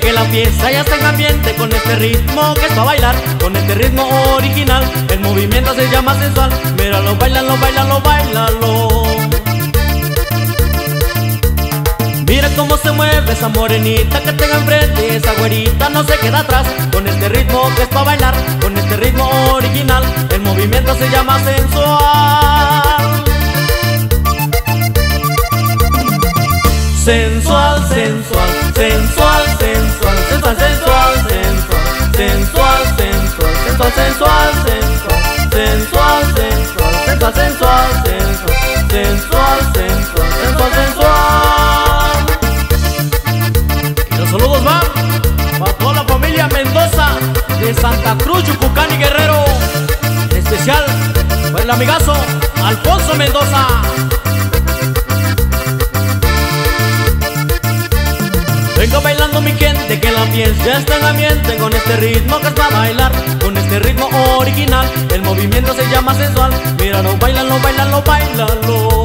que la fiesta ya está en ambiente Con este ritmo que es para bailar, con este ritmo original. El movimiento se llama sensual, míralo, bailalo, bailalo, bailalo. Mira cómo se mueve esa morenita que tenga enfrente Esa güerita no se queda atrás. Con este ritmo que es para bailar Con este ritmo original El movimiento se llama sensual. Sensual, sensual, sensual, sensual Sensual, sensual, sensual Sensual, sensual, sensual, sensual, sensual Sensual, sensual, sensual, sensual, sensual Sensual, sensual, Y los saludos van para toda la familia Mendoza de Santa Cruz, Yucucán y Guerrero En especial para el amigazo Alfonso Mendoza gente que la piel ya está en ambiente Con este ritmo que es para bailar Con este ritmo original El movimiento se llama sensual Míralo, bailalo, bailalo, bailalo.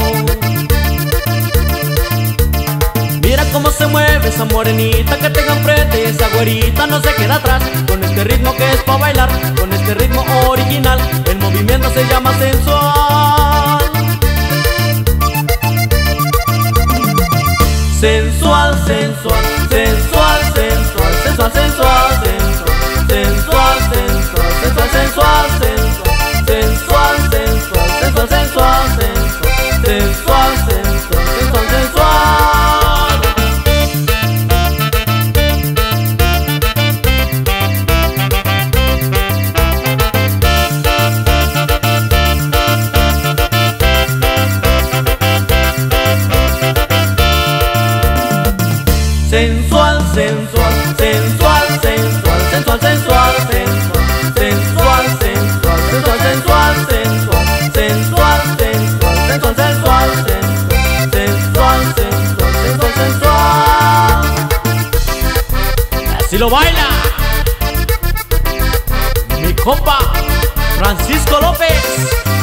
Mira cómo se mueve esa morenita que tenga enfrente Y esa güerita no se queda atrás Con este ritmo que es para bailar Con este ritmo original El movimiento se llama sensual. Sensual, sensual, sensual, sensual, sensual, sensual, sensual, sensual, sensual, sensual, sensual, sensual, sensual, sensual, sensual, sensual, sensual, sensual, sensual sensual, sensual, sensual, sensual, sensual, sensual, sensual, sensual, sensual, sensual, sensual, sensual, sensual, sensual, sensual, sensual, sensual. sensual. Así lo baila mi compa Francisco López,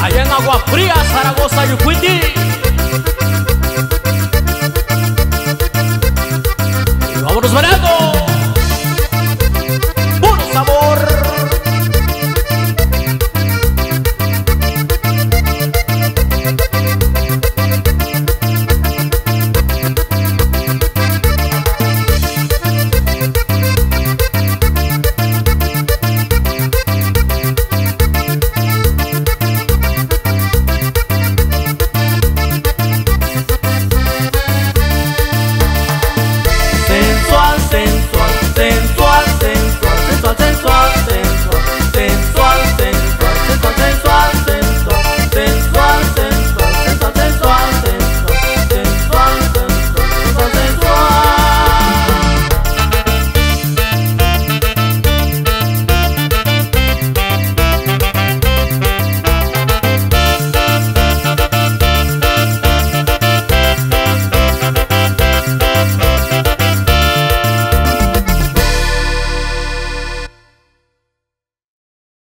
allá en Agua Fría, Zaragoza, Yucuiti. ¡Vámonos bailando!